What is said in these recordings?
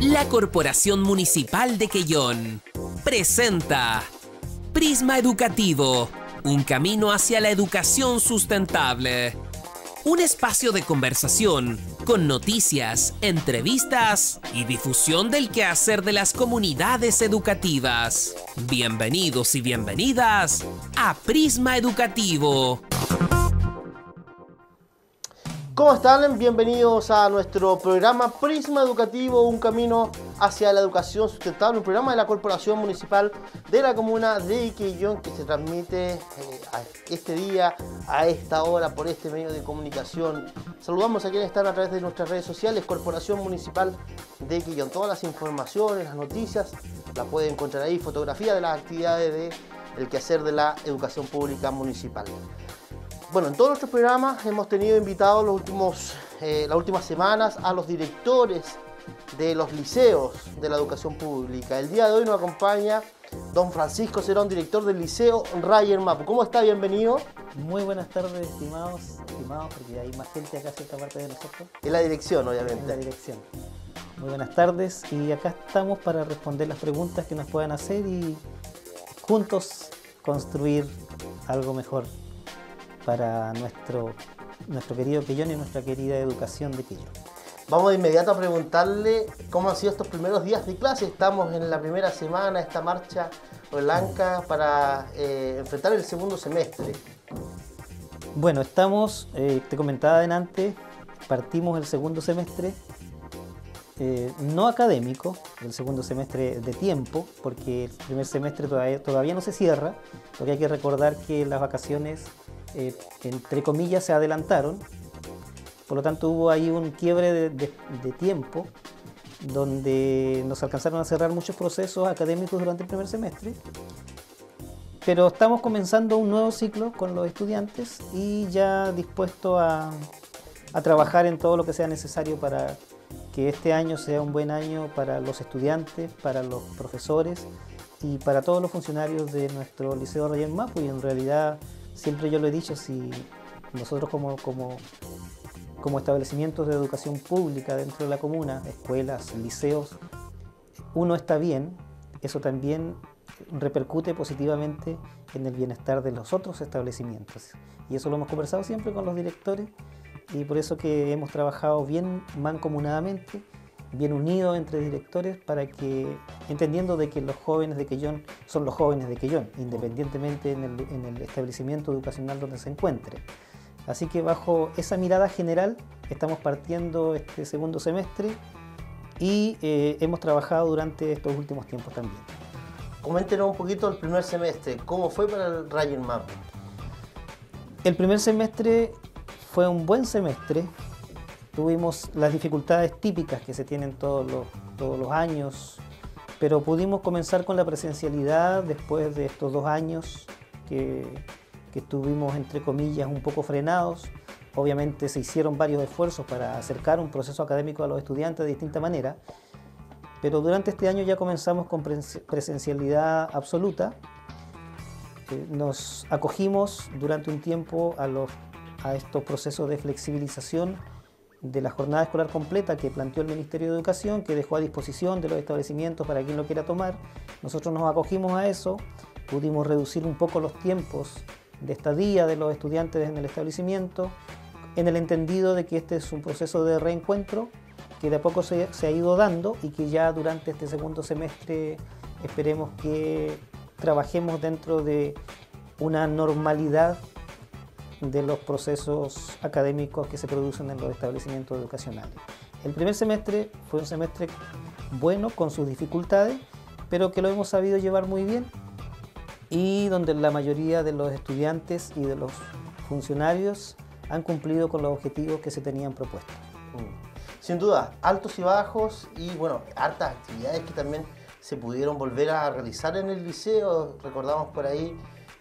La Corporación Municipal de Quellón presenta Prisma Educativo, un camino hacia la educación sustentable. Un espacio de conversación con noticias, entrevistas y difusión del quehacer de las comunidades educativas. Bienvenidos y bienvenidas a Prisma Educativo. ¿Cómo están? Bienvenidos a nuestro programa Prisma Educativo, un camino hacia la educación sustentable, un programa de la Corporación Municipal de la Comuna de Iquillón que se transmite eh, este día, a esta hora, por este medio de comunicación. Saludamos a quienes están a través de nuestras redes sociales, Corporación Municipal de Iquillón. Todas las informaciones, las noticias, las pueden encontrar ahí, fotografía de las actividades del el quehacer de la educación pública municipal. Bueno, en todos nuestros programas hemos tenido invitados los últimos, eh, las últimas semanas a los directores de los liceos de la educación pública. El día de hoy nos acompaña don Francisco Cerón, director del liceo Rayer Mapu. ¿Cómo está? Bienvenido. Muy buenas tardes, estimados, estimados, porque hay más gente acá esta parte de nosotros. En la dirección, obviamente. En la dirección. Muy buenas tardes y acá estamos para responder las preguntas que nos puedan hacer y juntos construir algo mejor para nuestro, nuestro querido Quillón y nuestra querida educación de Quillón. Vamos de inmediato a preguntarle cómo han sido estos primeros días de clase. Estamos en la primera semana, esta marcha blanca para eh, enfrentar el segundo semestre. Bueno, estamos, eh, te comentaba adelante, partimos el segundo semestre eh, no académico, el segundo semestre de tiempo, porque el primer semestre todavía, todavía no se cierra, porque hay que recordar que las vacaciones eh, entre comillas, se adelantaron. Por lo tanto, hubo ahí un quiebre de, tiempo donde nos alcanzaron a cerrar muchos procesos académicos durante el primer semestre. Pero estamos comenzando un nuevo ciclo con los estudiantes y ya dispuesto a, a trabajar en todo lo que sea necesario para que este año sea un buen año para los estudiantes, para los profesores y para todos los funcionarios de nuestro Liceo Rayén Mapu y en realidad siempre yo lo he dicho, si nosotros como, como, como establecimientos de educación pública dentro de la comuna, escuelas, liceos, uno está bien, eso también repercute positivamente en el bienestar de los otros establecimientos. Y eso lo hemos conversado siempre con los directores y por eso que hemos trabajado bien mancomunadamente bien unido entre directores para que, entendiendo de que los jóvenes de Quellón son los jóvenes de Quellón, independientemente en el, establecimiento educacional donde se encuentre. Así que bajo esa mirada general estamos partiendo este segundo semestre y eh, hemos trabajado durante estos últimos tiempos también. Coméntenos un poquito el primer semestre, ¿cómo fue para el Ryan Map? El primer semestre fue un buen semestre, Tuvimos las dificultades típicas que se tienen todos los, todos los años, pero pudimos comenzar con la presencialidad después de estos dos años que, que estuvimos, entre comillas, un poco frenados. Obviamente se hicieron varios esfuerzos para acercar un proceso académico a los estudiantes de distinta manera, pero durante este año ya comenzamos con presencialidad absoluta. Eh, nos acogimos durante un tiempo a, los, a estos procesos de flexibilización de la jornada escolar completa que planteó el Ministerio de Educación, que dejó a disposición de los establecimientos para quien lo quiera tomar. Nosotros nos acogimos a eso, pudimos reducir un poco los tiempos de estadía de los estudiantes en el establecimiento, en el entendido de que este es un proceso de reencuentro que de a poco se, se ha ido dando y que ya durante este segundo semestre esperemos que trabajemos dentro de una normalidad de los procesos académicos que se producen en los establecimientos educacionales. El primer semestre fue un semestre bueno con sus dificultades, pero que lo hemos sabido llevar muy bien y donde la mayoría de los estudiantes y de los funcionarios han cumplido con los objetivos que se tenían propuestos. Mm. Sin duda, altos y bajos y bueno, hartas actividades que también se pudieron volver a realizar en el liceo. Recordamos por ahí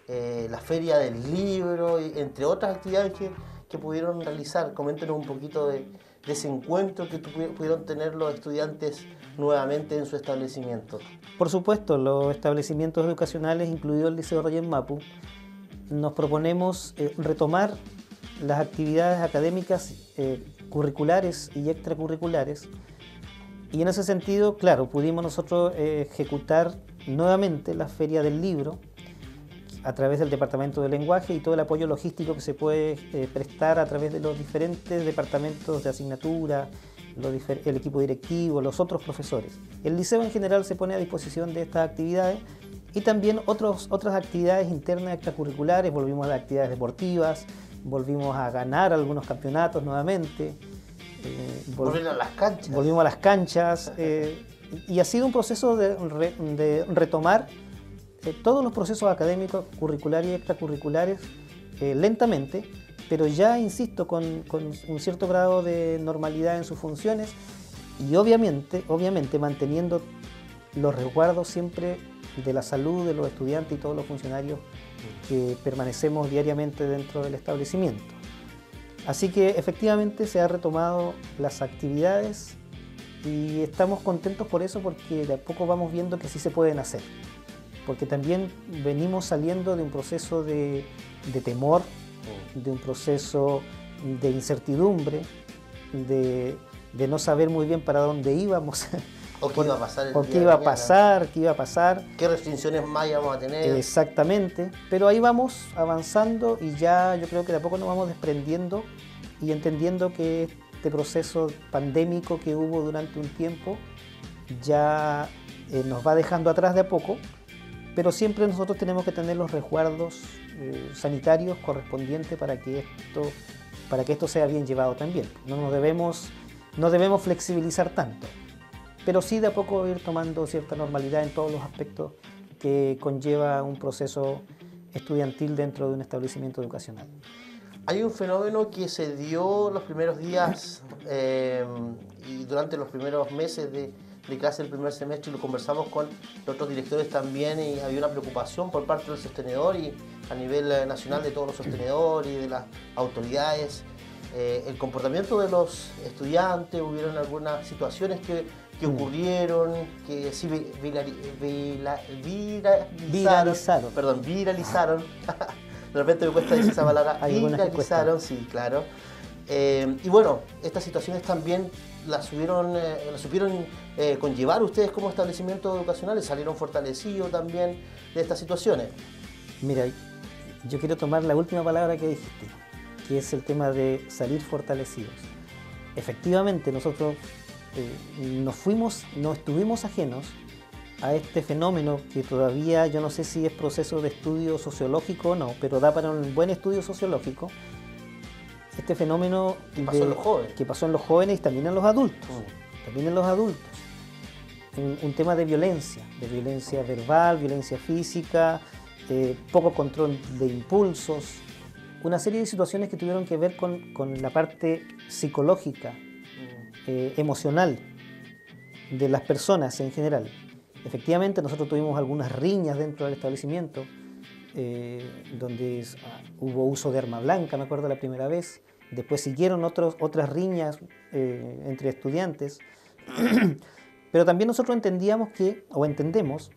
eh, la feria del libro, y entre otras actividades que, que pudieron realizar. Coméntenos un poquito de, ese encuentro que pudieron tener los estudiantes nuevamente en su establecimiento. Por supuesto, los establecimientos educacionales, incluido el Liceo Roger Mapu, nos proponemos eh, retomar las actividades académicas eh, curriculares y extracurriculares Y en ese sentido, claro, pudimos nosotros eh, ejecutar nuevamente la feria del libro a través del departamento de lenguaje y todo el apoyo logístico que se puede eh, prestar a través de los diferentes departamentos de asignatura, el equipo directivo, los otros profesores. El liceo en general se pone a disposición de estas actividades y también otros, otras actividades internas extracurriculares, volvimos a las actividades deportivas, volvimos a ganar algunos campeonatos nuevamente. Eh, volvimos a las canchas. Volvimos a las canchas eh, y ha sido un proceso de, retomar eh, todos los procesos académicos, curriculares y extracurriculares lentamente, pero ya, insisto, con, con, un cierto grado de normalidad en sus funciones y obviamente, obviamente manteniendo los resguardos siempre de la salud de los estudiantes y todos los funcionarios que permanecemos diariamente dentro del establecimiento. Así que efectivamente se han retomado las actividades y estamos contentos por eso porque de a poco vamos viendo que sí se pueden hacer. Porque también venimos saliendo de un proceso de, de temor de un proceso de incertidumbre, de, no saber muy bien para dónde íbamos. O qué iba a pasar. o qué iba a pasar, qué iba a pasar. ¿Qué restricciones más íbamos a tener? Exactamente. Pero ahí vamos avanzando y ya yo creo que de a poco nos vamos desprendiendo y entendiendo que este proceso pandémico que hubo durante un tiempo ya eh, nos va dejando atrás de a poco, pero siempre nosotros tenemos que tener los resguardos eh, sanitarios correspondientes para que esto para que esto sea bien llevado también. No nos debemos, no debemos flexibilizar tanto, pero sí de a poco ir tomando cierta normalidad en todos los aspectos que conlleva un proceso estudiantil dentro de un establecimiento educacional. Hay un fenómeno que se dio los primeros días eh, y durante los primeros meses de, de clase el primer semestre y lo conversamos con los otros directores también y había una preocupación por parte del sostenedor y a nivel eh, nacional de todos los sostenedores y de las autoridades. Eh, el comportamiento de los estudiantes, hubieron algunas situaciones que, que mm. ocurrieron, que sí viralizaron, perdón, viralizaron, de repente me cuesta decir esa palabra, viralizaron, sí, claro. Eh, y bueno, estas situaciones también las, subieron, las supieron conllevar ustedes como establecimientos educacionales, salieron fortalecidos también de estas situaciones. Mira, yo quiero tomar la última palabra que dijiste, que es el tema de salir fortalecidos. Efectivamente, nosotros eh, nos fuimos, no estuvimos ajenos a este fenómeno que todavía yo no sé si es proceso de estudio sociológico o no, pero da para un buen estudio sociológico. Este fenómeno que pasó, en, los jóvenes. Que pasó en los jóvenes y también en los adultos. Mm. También en los adultos. un tema de violencia, de violencia verbal, violencia física, eh, poco control de impulsos, una serie de situaciones que tuvieron que ver con, la parte psicológica, eh, emocional de las personas en general. Efectivamente, nosotros tuvimos algunas riñas dentro del establecimiento, eh, donde ah, hubo uso de arma blanca, me acuerdo la primera vez. Después siguieron otros, otras riñas entre estudiantes. Pero también nosotros entendíamos que, o entendemos,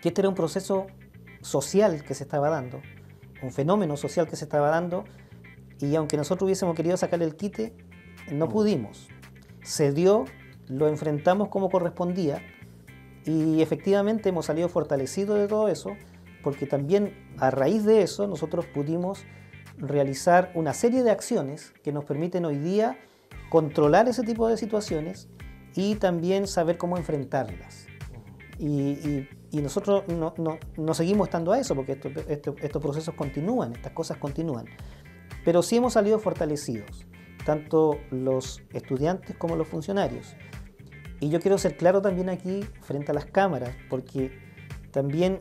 que este era un proceso social que se estaba dando, un fenómeno social que se estaba dando, y aunque nosotros hubiésemos querido sacar el quite, no pudimos. Se dio, lo enfrentamos como correspondía, y efectivamente hemos salido fortalecidos de todo eso, porque también a raíz de eso nosotros pudimos realizar una serie de acciones que nos permiten hoy día controlar ese tipo de situaciones y también saber cómo enfrentarlas. y nosotros no, seguimos estando a eso porque estos procesos continúan, estas cosas continúan. Pero sí hemos salido fortalecidos, tanto los estudiantes como los funcionarios. Y yo quiero ser claro también aquí frente a las cámaras, porque también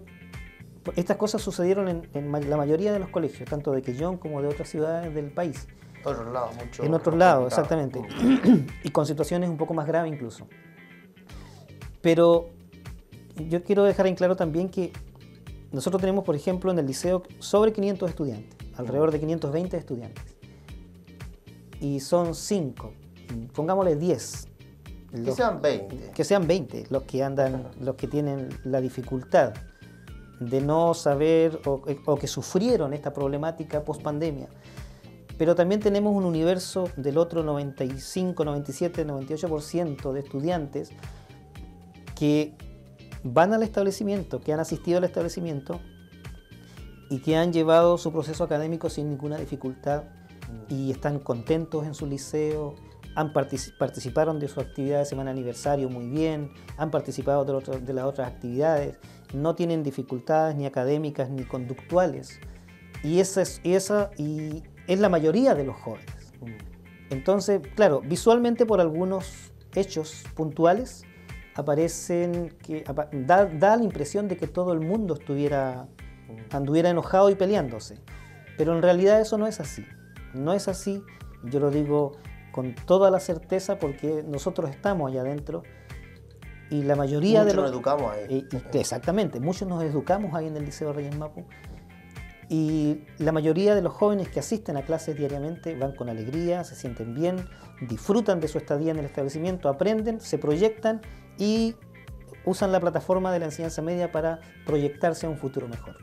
estas cosas sucedieron en, la mayoría de los colegios, tanto de Quellón como de otras ciudades del país. Otros lados, mucho. En otros lados, exactamente. y con situaciones un poco más graves incluso. Pero yo quiero dejar en claro también que nosotros tenemos, por ejemplo, en el liceo sobre 500 estudiantes, alrededor de 520 estudiantes. Y son 5, pongámosle 10. Que sean 20. Que sean 20 los que andan, los que tienen la dificultad de no saber o, que sufrieron esta problemática post pandemia. pero también tenemos un universo del otro 95, 97, 98% de estudiantes que van al establecimiento, que han asistido al establecimiento y que han llevado su proceso académico sin ninguna dificultad y están contentos en su liceo, han participaron de su actividad de semana aniversario muy bien, han participado de, de, las otras actividades, no tienen dificultades ni académicas ni conductuales. Y esa es, esa, y es la mayoría de los jóvenes. Entonces, claro, visualmente por algunos hechos puntuales aparecen que da, da la impresión de que todo el mundo estuviera anduviera enojado y peleándose. Pero en realidad eso no es así. No es así, yo lo digo con toda la certeza porque nosotros estamos allá adentro y la mayoría de los... nos educamos ahí. exactamente, muchos nos educamos ahí en el Liceo Reyes Mapu y la mayoría de los jóvenes que asisten a clases diariamente van con alegría, se sienten bien, disfrutan de su estadía en el establecimiento, aprenden, se proyectan y usan la plataforma de la enseñanza media para proyectarse a un futuro mejor.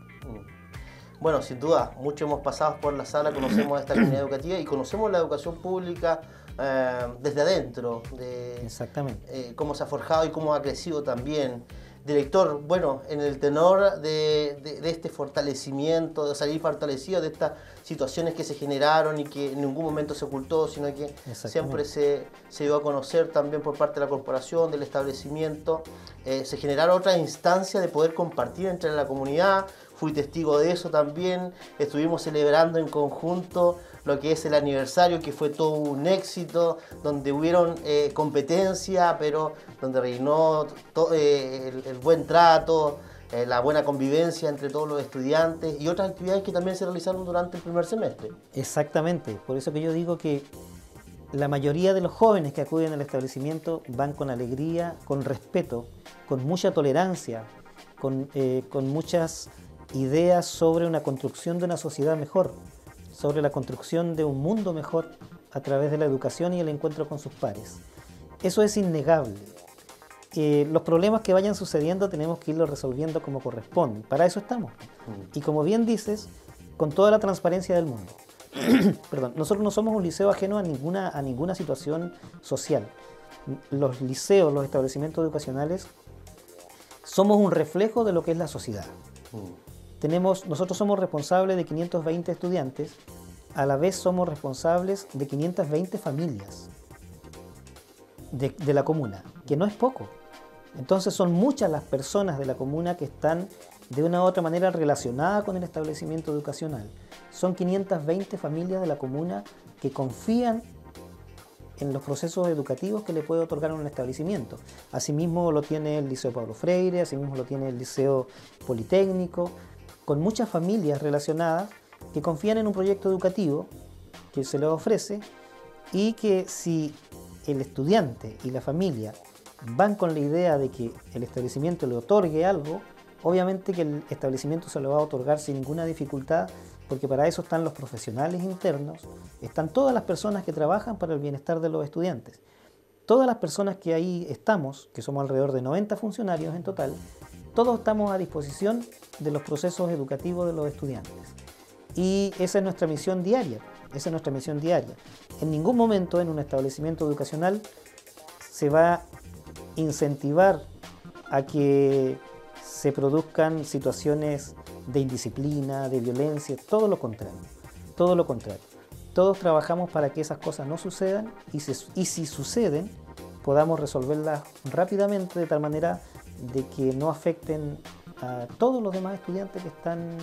Bueno, sin duda, mucho hemos pasado por la sala, conocemos esta comunidad educativa y conocemos la educación pública eh, desde adentro, de Exactamente. Eh, cómo se ha forjado y cómo ha crecido también. Director, bueno, en el tenor de, este fortalecimiento, de salir fortalecido de estas situaciones que se generaron y que en ningún momento se ocultó, sino que siempre se, se, dio a conocer también por parte de la corporación, del establecimiento, eh, se generaron otras instancias de poder compartir entre la comunidad, fui testigo de eso también. Estuvimos celebrando en conjunto lo que es el aniversario, que fue todo un éxito, donde hubieron eh, competencia, pero donde reinó eh, el, buen trato, eh, la buena convivencia entre todos los estudiantes y otras actividades que también se realizaron durante el primer semestre. Exactamente, por eso que yo digo que la mayoría de los jóvenes que acuden al establecimiento van con alegría, con respeto, con mucha tolerancia, con, con muchas ideas sobre una construcción de una sociedad mejor, sobre la construcción de un mundo mejor a través de la educación y el encuentro con sus pares. Eso es innegable. los problemas que vayan sucediendo tenemos que irlos resolviendo como corresponde. Para eso estamos. Y como bien dices, con toda la transparencia del mundo. Perdón, nosotros no somos un liceo ajeno a ninguna, a ninguna situación social. Los liceos, los establecimientos educacionales, somos un reflejo de lo que es la sociedad nosotros somos responsables de 520 estudiantes, a la vez somos responsables de 520 familias de, de la comuna, que no es poco. Entonces son muchas las personas de la comuna que están de una u otra manera relacionadas con el establecimiento educacional. Son 520 familias de la comuna que confían en los procesos educativos que le puede otorgar un establecimiento. Asimismo lo tiene el Liceo Pablo Freire, asimismo lo tiene el Liceo Politécnico, con muchas familias relacionadas que confían en un proyecto educativo que se les ofrece y que si el estudiante y la familia van con la idea de que el establecimiento le otorgue algo, obviamente que el establecimiento se lo va a otorgar sin ninguna dificultad, porque para eso están los profesionales internos, están todas las personas que trabajan para el bienestar de los estudiantes. Todas las personas que ahí estamos, que somos alrededor de 90 funcionarios en total, todos estamos a disposición de los procesos educativos de los estudiantes. Y esa es nuestra misión diaria, esa es nuestra misión diaria. En ningún momento en un establecimiento educacional se va a incentivar a que se produzcan situaciones de indisciplina, de violencia, todo lo contrario, todo lo contrario. Todos trabajamos para que esas cosas no sucedan y, y si suceden, podamos resolverlas rápidamente de tal manera de que no afecten a todos los demás estudiantes que están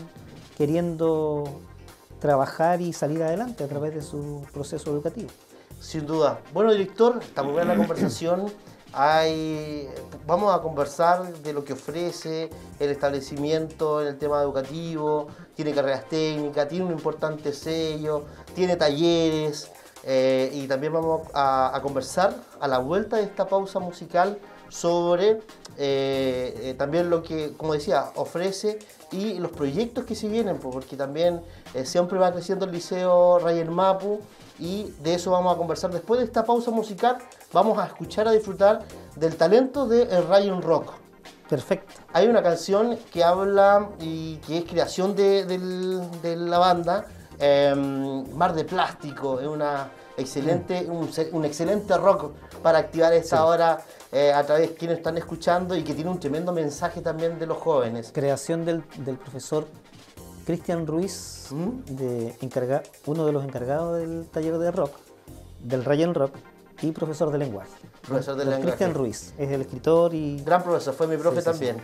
queriendo trabajar y salir adelante a través de su proceso educativo. Sin duda. Bueno, director, estamos en la conversación. Hay, vamos a conversar de lo que ofrece el establecimiento en el tema educativo, tiene carreras técnicas, tiene un importante sello, tiene talleres eh, y también vamos a conversar a la vuelta de esta pausa musical sobre eh, eh, también lo que, como decía, ofrece y los proyectos que se vienen, porque también eh, siempre va creciendo el Liceo Ryan Mapu y de eso vamos a conversar. Después de esta pausa musical, vamos a escuchar, a disfrutar del talento de Ryan Rock. Perfecto. Hay una canción que habla y que es creación de, de la banda Em, Mar de Plástico es una excelente, un, se- un excelente rock para activar esta hora eh, a través de quienes están escuchando y que tiene un tremendo mensaje también de los jóvenes. Creación del, del profesor Cristian Ruiz, ¿Mm? de encarga- uno de los encargados del taller de rock, del Ryan Rock, y profesor de lenguaje. Profesor de lenguaje. Cristian Ruiz, es el escritor y Gran profesor, fue mi profe Sí, sí, también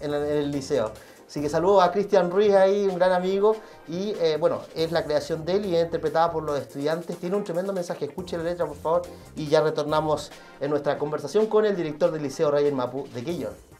En, el, en el liceo. Así que saludo a Cristian Ruiz ahí, un gran amigo. Y eh, bueno, es la creación de él y es interpretada por los estudiantes. Tiene un tremendo mensaje. Escuche la letra, por favor. Y ya retornamos en nuestra conversación con el director del Liceo Ryan Mapu de Quillón.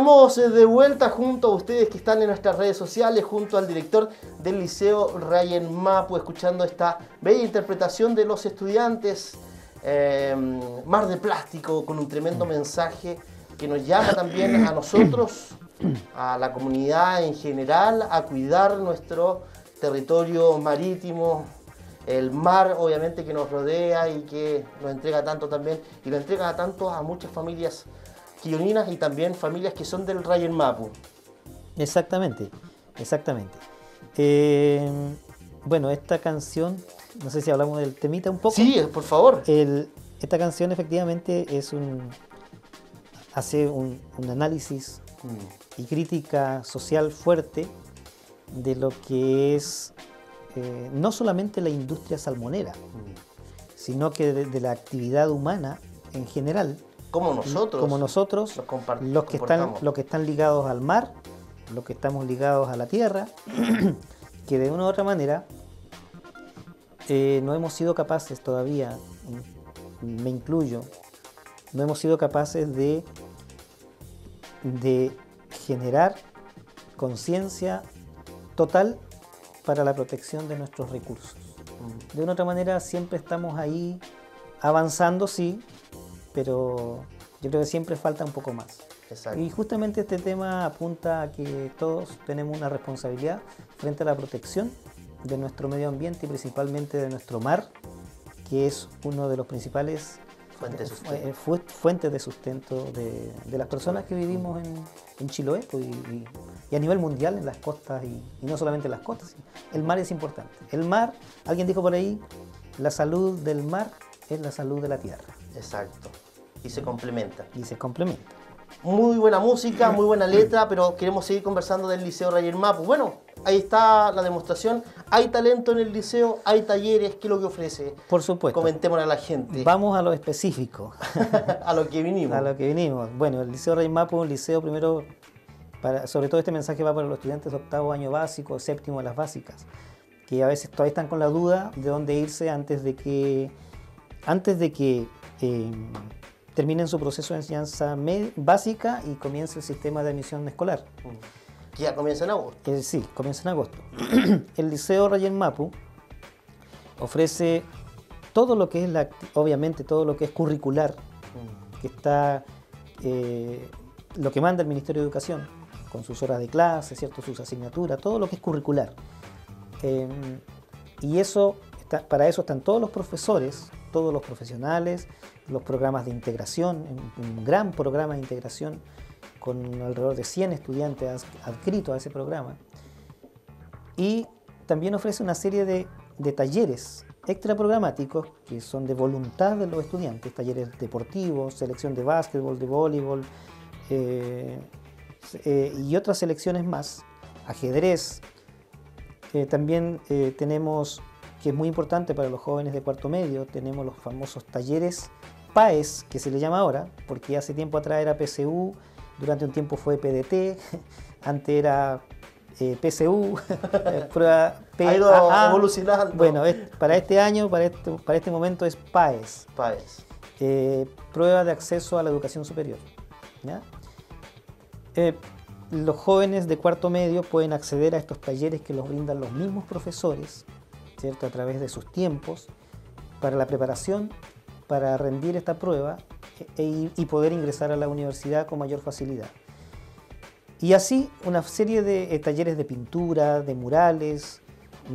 Estamos eh, de vuelta junto a ustedes que están en nuestras redes sociales, junto al director del Liceo Ryan Mapu, escuchando esta bella interpretación de los estudiantes. eh, Mar de Plástico, con un tremendo mensaje que nos llama también a nosotros, a la comunidad en general, a cuidar nuestro territorio marítimo, el mar obviamente que nos rodea y que nos entrega tanto también, y lo entrega tanto a muchas familias quilloninas y también familias que son del Rayen Mapu. Exactamente, exactamente. Eh, bueno, esta canción, no sé si hablamos del temita un poco. Sí, por favor. El- esta canción efectivamente es un hace un, un análisis Mm, y crítica social fuerte de lo que es eh, no solamente la industria salmonera, mm. sino que de, de la actividad humana en general, Como nosotros. como nosotros, los que están, los que están ligados al mar, los que estamos ligados a la tierra, que de una u otra manera eh, no hemos sido capaces todavía, y me incluyo, no hemos sido capaces de, de generar conciencia total para la protección de nuestros recursos. Mm, De una u otra manera siempre estamos ahí avanzando, sí, pero yo creo que siempre falta un poco más. Exacto. Y justamente este tema apunta a que todos tenemos una responsabilidad frente a la protección de nuestro medio ambiente y principalmente de nuestro mar, que es uno de los principales Fuente de eh, sustento. fu- fuentes de sustento de, de las personas que vivimos en, en Chiloé pues, y, y- y a nivel mundial en las costas y, y no solamente en las costas. El mar es importante. El mar, alguien dijo por ahí, la salud del mar es la salud de la tierra Exacto. Y se complementa. y se complementa. Muy buena música, muy buena letra, pero queremos seguir conversando del Liceo Rayer Mapu. Bueno, ahí está la demostración. Hay talento en el liceo, hay talleres, ¿qué es lo que ofrece? Por supuesto. Comentémosle a la gente, Vamos a lo específico, a lo que vinimos. a lo que vinimos. Bueno, el Liceo Rey Mapu es un liceo primero, para, sobre todo este mensaje va para los estudiantes de octavo año básico, séptimo de las básicas, que a veces todavía están con la duda de dónde irse antes de que, antes de que eh, terminen su proceso de enseñanza básica y comience el sistema de admisión escolar. Que ya comienza en agosto. Eh, sí, comienza en agosto. el Liceo Rayen Mapu ofrece todo lo que es, la, obviamente, todo lo que es curricular, que está, eh, lo que manda el Ministerio de Educación, con sus horas de clase, ¿cierto? sus asignaturas, todo lo que es curricular. Eh, y eso, está- para eso están todos los profesores, todos los profesionales, los programas de integración, un, gran programa de integración con alrededor de 100 estudiantes ads- adscritos a ese programa. Y también ofrece una serie de, de talleres extraprogramáticos que son de voluntad de los estudiantes, talleres deportivos, selección de básquetbol, de voleibol eh, eh, y otras selecciones más, ajedrez. Eh, también eh, tenemos, que es muy importante para los jóvenes de cuarto medio, tenemos los famosos talleres PAES, que se le llama ahora, porque hace tiempo atrás era PCU, durante un tiempo fue PDT, antes era eh, PCU, prueba Ha ido PAA. evolucionando. Bueno, es- para este año, para este, para este momento es PAES, Páez. eh, prueba de acceso a la educación superior. ¿ya? Eh, los jóvenes de cuarto medio pueden acceder a estos talleres que los brindan los mismos profesores, ¿cierto? a través de sus tiempos, para la preparación, para rendir esta prueba e- y poder ingresar a la universidad con mayor facilidad. Y así una serie de eh, talleres de pintura, de murales,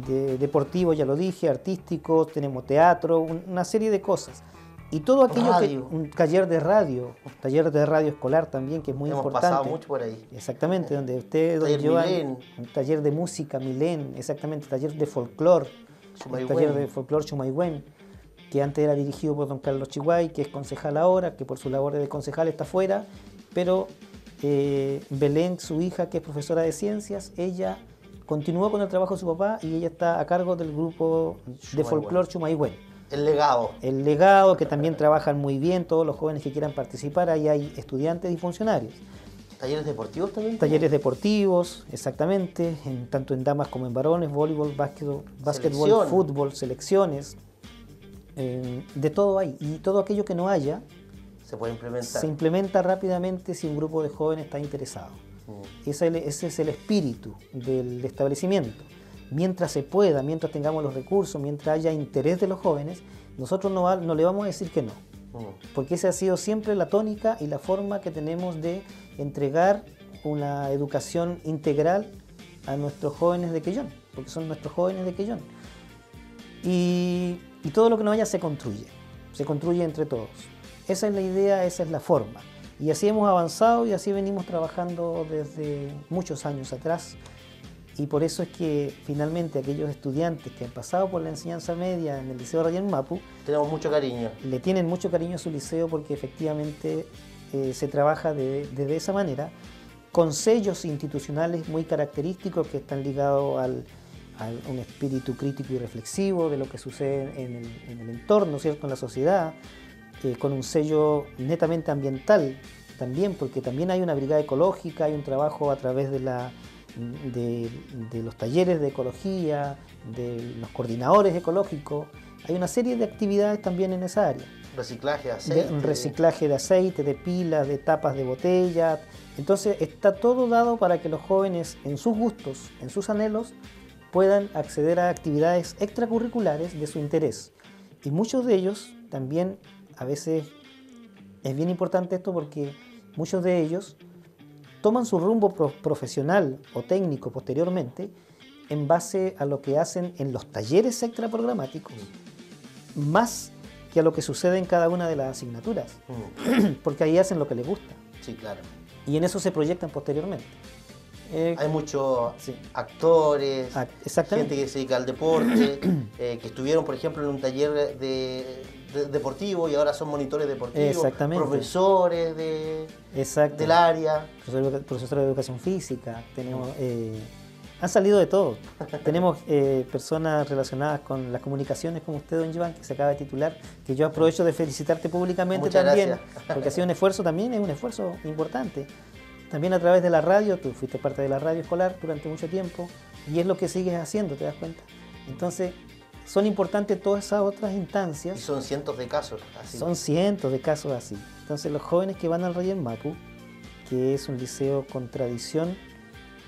de deportivos, ya lo dije, artísticos, tenemos teatro, un- una serie de cosas. Y todo aquello Radio. que un taller de radio, un taller de radio escolar también que es muy Hemos importante. pasado mucho por ahí. Exactamente, donde usted, don Taller Milén. un taller de música Milén, exactamente, taller de folclore, el taller de folclore Chumayhuén, que antes era dirigido por don Carlos Chihuay, que es concejal ahora, que por su labor de concejal está fuera, pero eh, Belén, su hija, que es profesora de ciencias, ella continuó con el trabajo de su papá y ella está a cargo del grupo de folclore Chumayhuén El legado. el legado, que también trabajan muy bien todos los jóvenes que quieran participar, ahí hay estudiantes y funcionarios. Talleres deportivos también. Talleres deportivos, exactamente, en- tanto en damas como en varones, voleibol, básquetbol, básquetbol fútbol, selecciones, eh, de todo hay. Y todo aquello que no haya Se puede implementar. se implementa rápidamente si un grupo de jóvenes está interesado. Mm. Ese, es el- ese es el espíritu del establecimiento. Mientras se pueda, mientras tengamos los recursos, mientras haya interés de los jóvenes, nosotros no, va- no le vamos a decir que no. Mm. Porque esa ha sido siempre la tónica y la forma que tenemos de entregar una educación integral a nuestros jóvenes de Quellón, porque son nuestros jóvenes de Quellón. Y, todo lo que no haya se construye, se construye entre todos. Esa es la idea, esa es la forma. Y así hemos avanzado y así venimos trabajando desde muchos años atrás. Y por eso es que finalmente aquellos estudiantes que han pasado por la enseñanza media en el Liceo Rayán Mapu Tenemos mucho cariño. le tienen mucho cariño a su liceo porque efectivamente eh, se trabaja de, de- de esa manera, con sellos institucionales muy característicos que están ligados al, a un espíritu crítico y reflexivo de lo que sucede en el, en el entorno, ¿cierto? en la sociedad, eh, con un sello netamente ambiental también, porque también hay una brigada ecológica, hay un trabajo a través de, la, de, de los talleres de ecología, de los coordinadores ecológicos, hay una serie de actividades también en esa área Reciclaje, de aceite. reciclaje de aceite, de pilas, de tapas de botella. Entonces está todo dado para que los jóvenes en sus gustos, en sus anhelos, puedan acceder a actividades extracurriculares de su interés. Y muchos de ellos también, a veces es bien importante esto porque muchos de ellos toman su rumbo pro- profesional o técnico posteriormente en base a lo que hacen en los talleres extraprogramáticos, más que a lo que sucede en cada una de las asignaturas, Mm, porque ahí hacen lo que les gusta Sí, claro. y en eso se proyectan posteriormente. Eh, Hay muchos Sí. actores, Ah, exactamente. gente que se dedica al deporte, eh, que estuvieron, por ejemplo, en un taller de, de- deportivo y ahora son monitores deportivos, Exactamente. profesores de, exacto. del área. profesor, de- profesor de educación física, tenemos, eh, han salido de todo. tenemos eh, personas relacionadas con las comunicaciones como usted, don Iván, que se acaba de titular, que yo aprovecho de felicitarte públicamente Muchas también, gracias. porque ha sido un esfuerzo también, es un esfuerzo importante. También a través de la radio, tú fuiste parte de la radio escolar durante mucho tiempo y es lo que sigues haciendo, ¿te das cuenta? Entonces, son importantes todas esas otras Y instancias. son cientos de casos. Así. Son cientos de casos así. Entonces los jóvenes que van al Rey Mapu, que es un liceo con tradición...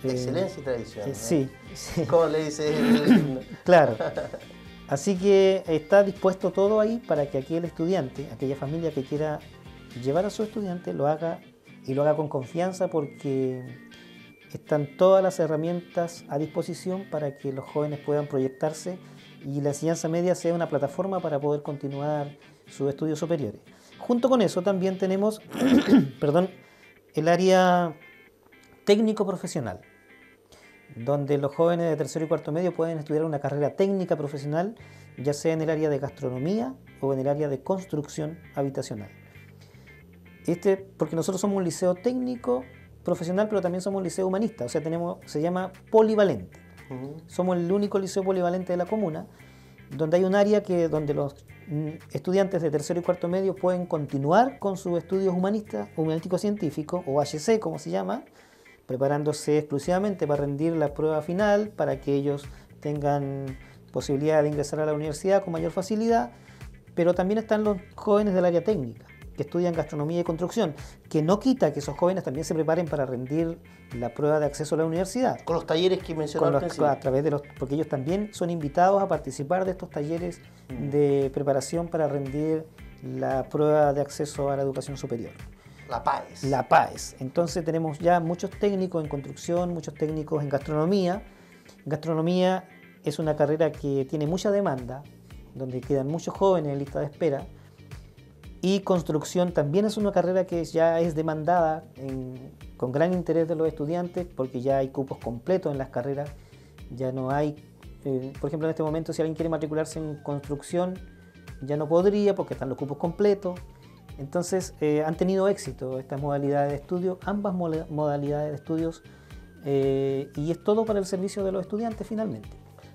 de eh, excelencia y tradición. eh, ¿no? sí, sí, ¿Cómo le dice claro. Así que está dispuesto todo ahí para que aquel estudiante, aquella familia que quiera llevar a su estudiante, lo haga y lo haga con confianza porque están todas las herramientas a disposición para que los jóvenes puedan proyectarse y la enseñanza media sea una plataforma para poder continuar sus estudios superiores. Junto con eso también tenemos, perdón, el área técnico profesional, donde los jóvenes de tercero y cuarto medio pueden estudiar una carrera técnica profesional, ya sea en el área de gastronomía o en el área de construcción habitacional. Este, porque nosotros somos un liceo técnico profesional, pero también somos un liceo humanista, o sea, tenemos, se llama polivalente. Somos el único liceo polivalente de la comuna, donde hay un área que, donde los mm, estudiantes de tercero y cuarto medio pueden continuar con sus estudios humanistas, humanísticos científicos, o HC como se llama, preparándose exclusivamente para rendir la prueba final, para que ellos tengan posibilidad de ingresar a la universidad con mayor facilidad, pero también están los jóvenes del área técnica, que estudian gastronomía y construcción, que no quita que esos jóvenes también se preparen para rendir la prueba de acceso a la universidad Con los talleres que con los- principio. a través de los, porque ellos también son invitados a participar de estos talleres Mm. de preparación para rendir la prueba de acceso a la educación superior, La PAES. la PAES. Entonces tenemos ya muchos técnicos en construcción, muchos técnicos en gastronomía. Gastronomía es una carrera que tiene mucha demanda, donde quedan muchos jóvenes en lista de espera. Y construcción también es una carrera que ya es demandada con gran interés de los estudiantes porque ya hay cupos completos en las carreras. Ya no hay, eh, por ejemplo, en este momento si alguien quiere matricularse en construcción, ya no podría porque están los cupos completos. Entonces eh, han tenido éxito estas modalidades de estudio, ambas modalidades de estudios, eh, y es todo para el servicio de los estudiantes finalmente.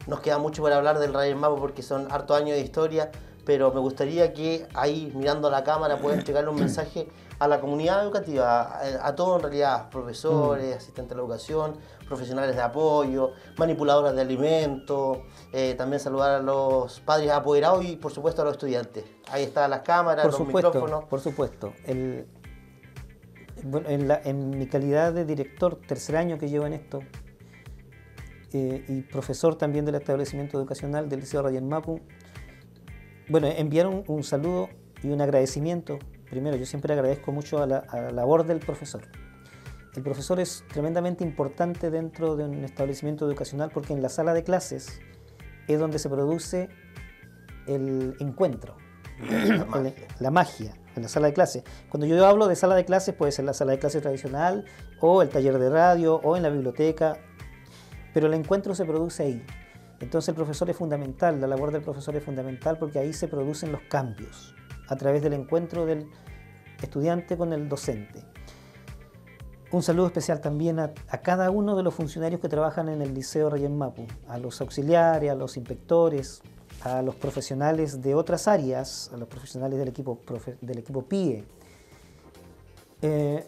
Nos queda mucho por hablar del Ryan Mapo porque son hartos años de historia, pero me gustaría que ahí, mirando a la cámara, puedan entregarle un mensaje a la comunidad educativa, a, a todos en realidad, profesores, asistentes de la educación, profesionales de apoyo, manipuladoras de alimentos, eh, también saludar a los padres apoderados y por supuesto a los estudiantes. Ahí están las cámaras, Por los supuesto, micrófonos. por supuesto. El- bueno, en, la- en mi calidad de director, tercer año que llevo en esto, eh, y profesor también del establecimiento educacional del Liceo Ryan Mapu, bueno, enviaron un saludo y un agradecimiento. Primero, yo siempre agradezco mucho a la, a la labor del profesor. El profesor es tremendamente importante dentro de un establecimiento educacional porque en la sala de clases es donde se produce el encuentro, la magia en la sala de clase. Cuando yo hablo de sala de clases, puede ser la sala de clase tradicional, o el taller de radio, o en la biblioteca, pero el encuentro se produce ahí. Entonces el profesor es fundamental, la labor del profesor es fundamental porque ahí se producen los cambios, a través del encuentro del estudiante con el docente. Un saludo especial también a, cada uno de los funcionarios que trabajan en el Liceo Rayén Mapu, a los auxiliares, a los inspectores, a los profesionales de otras áreas, a los profesionales del equipo, del equipo PIE, eh,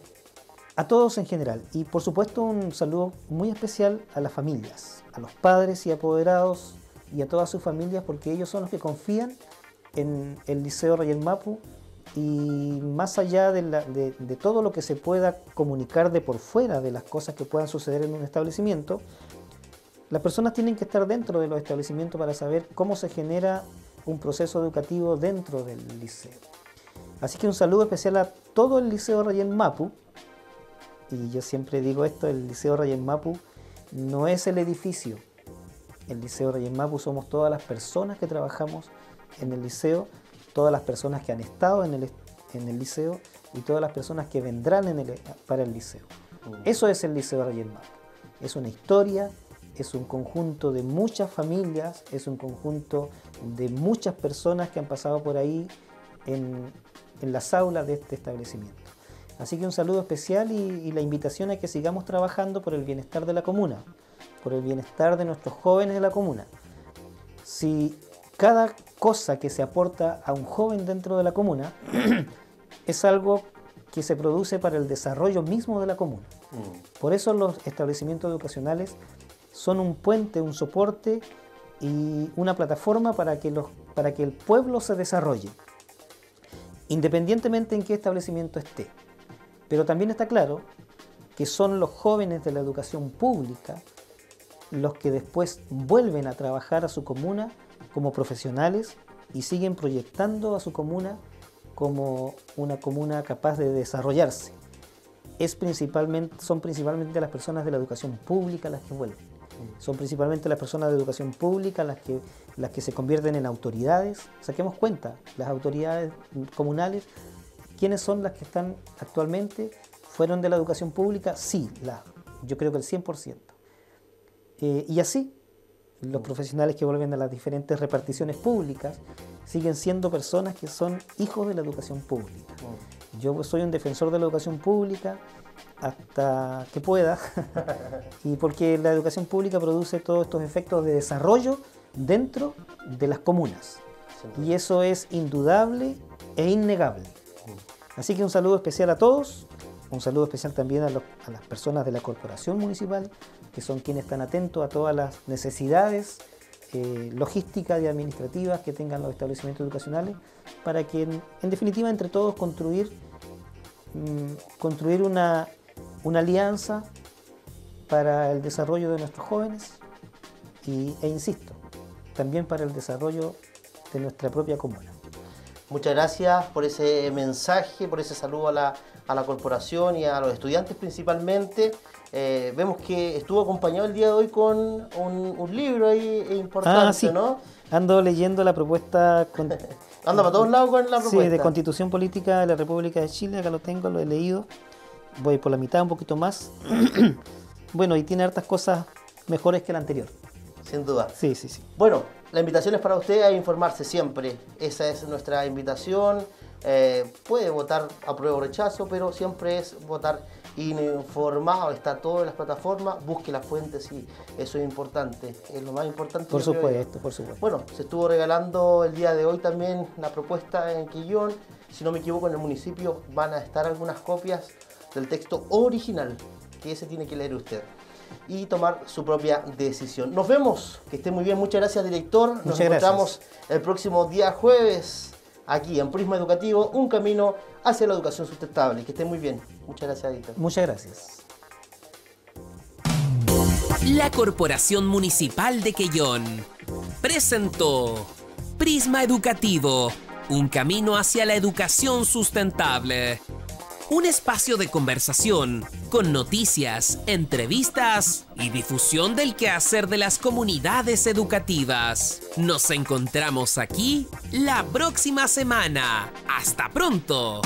a todos en general. Y por supuesto un saludo muy especial a las familias, a los padres y apoderados y a todas sus familias, porque ellos son los que confían en el Liceo Rayén Mapu y más allá de, todo lo que se pueda comunicar de por fuera de las cosas que puedan suceder en un establecimiento, las personas tienen que estar dentro de los establecimientos para saber cómo se genera un proceso educativo dentro del liceo. Así que un saludo especial a todo el Liceo Rayén Mapu. Y yo siempre digo esto, el Liceo Rayén Mapu no es el edificio. El Liceo Rayén Mapu somos todas las personas que trabajamos en el liceo, todas las personas que han estado en el, en el liceo y todas las personas que vendrán en el- para el liceo. Eso es el Liceo Rayén Mapu. Es una historia, es un conjunto de muchas familias, es un conjunto de muchas personas que han pasado por ahí en, en las aulas de este establecimiento. Así que un saludo especial y, y la invitación a que sigamos trabajando por el bienestar de la comuna, por el bienestar de nuestros jóvenes de la comuna. Si cada cosa que se aporta a un joven dentro de la comuna es algo que se produce para el desarrollo mismo de la comuna. Por eso los establecimientos educacionales son un puente, un soporte y una plataforma para que, los, para que el pueblo se desarrolle, independientemente en qué establecimiento esté. Pero también está claro que son los jóvenes de la educación pública los que después vuelven a trabajar a su comuna como profesionales y siguen proyectando a su comuna como una comuna capaz de desarrollarse. Es principalmente, son principalmente las personas de la educación pública las que vuelven. Son principalmente las personas de educación pública las que, las que se convierten en autoridades. Saquemos cuenta, las autoridades comunales, ¿quiénes son las que están actualmente? ¿Fueron de la educación pública? Sí, la, yo creo que el 100%. Eh, y así, los profesionales que vuelven a las diferentes reparticiones públicas siguen siendo personas que son hijos de la educación pública. Yo soy un defensor de la educación pública hasta que pueda, y porque la educación pública produce todos estos efectos de desarrollo dentro de las comunas. Y eso es indudable e innegable. Así que un saludo especial a todos, un saludo especial también a, las personas de la corporación municipal, que son quienes están atentos a todas las necesidades eh, logísticas y administrativas que tengan los establecimientos educacionales, para que en, en definitiva entre todos construir, mm, construir una, una alianza para el desarrollo de nuestros jóvenes y, e insisto, también para el desarrollo de nuestra propia comuna. Muchas gracias por ese mensaje, por ese saludo a la, a la corporación y a los estudiantes principalmente. Eh, vemos que estuvo acompañado el día de hoy con un, un libro ahí importante, Ah, sí. ¿no? Ando leyendo la propuesta con- Anda para todos lados con la propuesta. Sí, de Constitución Política de la República de Chile, acá lo tengo, lo he leído. Voy por la mitad, un poquito más. bueno, y tiene hartas cosas mejores que la anterior. Sin duda. Sí, sí, sí. Bueno, la invitación es para usted a informarse siempre. Esa es nuestra invitación. Eh, puede votar apruebo o rechazo, pero siempre es votar informado. Está todo en las plataformas. Busque las fuentes y eso es importante. Es lo más importante. Por supuesto, por supuesto. Bueno, se estuvo regalando el día de hoy también la propuesta en Quillón. Si no me equivoco, en el municipio van a estar algunas copias del texto original, que ese tiene que leer usted y tomar su propia decisión. Nos vemos, que esté muy bien. Muchas gracias, director. Nos Muchas encontramos el próximo día jueves aquí en Prisma Educativo, un camino hacia la educación sustentable. Que esté muy bien. Muchas gracias, director. Muchas gracias. La Corporación Municipal de Quellón presentó Prisma Educativo, un camino hacia la educación sustentable. Un espacio de conversación con noticias, entrevistas y difusión del quehacer de las comunidades educativas. Nos encontramos aquí la próxima semana. ¡Hasta pronto!